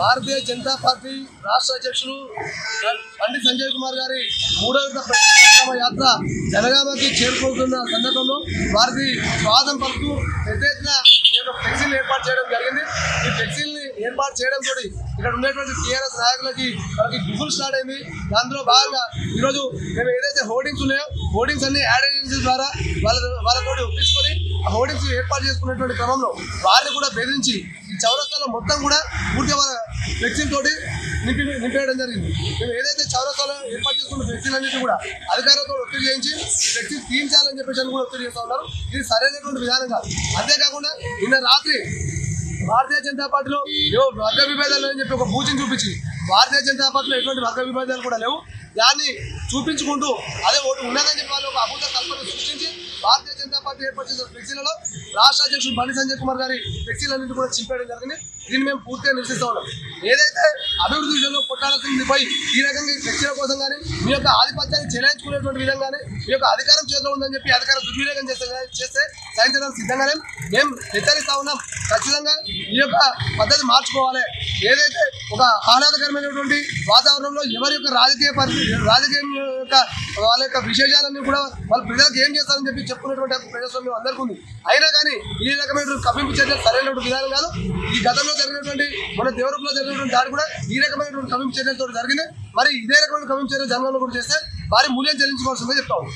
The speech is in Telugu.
భారతీయ జనతా పార్టీ రాష్ట్ర అధ్యక్షులు పండిత్ సంజయ్ కుమార్ గారి మూడవ విడత ప్రజాక్షేమ యాత్ర జనగామకి చేరుకుంటున్న సందర్భంలో వారికి స్వాదం పలుకుతూ పెద్ద ఎత్తున ఈ యొక్క ఫ్లెక్సీలు ఏర్పాటు చేయడం జరిగింది. ఈ ఫ్లెక్సీల్ని ఏర్పాటు చేయడం తోటి ఇక్కడ ఉన్నటువంటి టీఆర్ఎస్ నాయకులకి వాళ్ళకి గుగుల్ స్టార్ట్ అయింది. దాంట్లో భాగంగా ఈరోజు మేము ఏదైతే హోర్డింగ్స్ ఉన్నాయో హోర్డింగ్స్ అన్ని యాడ్ ఏజెన్సీ ద్వారా వాళ్ళ వాళ్ళతో ఒప్పించుకొని ఆ హోర్డింగ్స్ ఏర్పాటు చేసుకున్నటువంటి క్రమంలో వారిని కూడా బెదిరించి చౌరస్తాలో మొత్తం కూడా పూర్తిగా వాళ్ళ ఫ్లెక్సీల తోటి నింపి నింపేయడం జరిగింది. మేము ఏదైతే చౌరస్తాలో ఏర్పాటు చేసుకున్న ఫ్లెక్సీలన్నింటినీ కూడా అధికారులతో ఒత్తిడి చేయించి ఫ్లెక్సీ తీయించాలని చెప్పేసి అని కూడా ఒత్తిడి చేస్తూ ఉన్నారు. ఇది సరైనటువంటి విధానం కాదు. అంతేకాకుండా నిన్న రాత్రి భారతీయ జనతా పార్టీలో ఏవో వర్గ విభేదాలు అని చెప్పి ఒక పూజని చూపించి భారతీయ జనతా పార్టీలో ఎటువంటి వర్గ విభేదాలు కూడా లేవు. దాన్ని చూపించుకుంటూ అదే ఒకటి ఉన్నదని చెప్పి వాళ్ళు ఒక అభూత కల్పన సృష్టించి భారతీయ జనతా పార్టీ ఏర్పాటు చేసిన ఫ్లెక్సీలలో రాష్ట్ర అధ్యక్షుడు బండి సంజయ్ కుమార్ గారి ఫ్లెక్సీలన్నింటి కూడా చింపేయడం జరిగింది. దీన్ని మేము పూర్తిగా నిరసిస్తా ఉన్నాం. ఏదైతే అభివృద్ధి విషయంలో కొట్టాల్సింది పోయి ఈ రకంగా ఈ కోసం కానీ మీ యొక్క ఆధిపత్యాన్ని చెలాయించుకునేటువంటి విధంగానే మీ యొక్క అధికారం చేతిలో ఉందని చెప్పి అధికారం దుర్వినియోగం చేస్తే చేస్తే సహించడానికి సిద్ధంగానే మేము హెచ్చరిస్తా ఉన్నాం. ఖచ్చితంగా ఈ యొక్క పద్ధతి మార్చుకోవాలి. ఏదైతే ఒక ఆహ్లాదకరమైనటువంటి వాతావరణంలో ఎవరి యొక్క రాజకీయ పరిస్థితి రాజకీయం యొక్క వాళ్ళ యొక్క విశేషాలన్నీ కూడా వాళ్ళ ప్రజలకు ఏం చేస్తారని చెప్పి చెప్పుకున్నటువంటి ప్రజాస్వామ్యం అందరికీ ఉంది. అయినా కానీ ఈ రకమైన కవ్వింపు చర్యలు సరైనటువంటి విధానం కాదు. ఈ గతంలో జరిగినటువంటి మన దేవరూపంలో జరిగినటువంటి దాడి కూడా ఈ రకమైనటువంటి కమింపు చర్యలతో జరిగింది. మరి ఇదే రకమైన కమింపు చర్యలు జనంలో కూడా చేస్తే వారి మూల్యం చెల్లించుకోవాల్సిందే చెప్తాము